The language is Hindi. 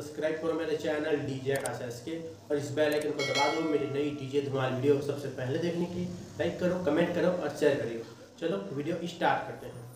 सब्सक्राइब करो मेरे चैनल डीजे आकाश के और इस बेल आइकन को दबा दो मेरी नई डीजे धमाल वीडियो सबसे पहले देखने की लाइक करो, कमेंट करो और शेयर करियो। चलो, वीडियो स्टार्ट करते हैं।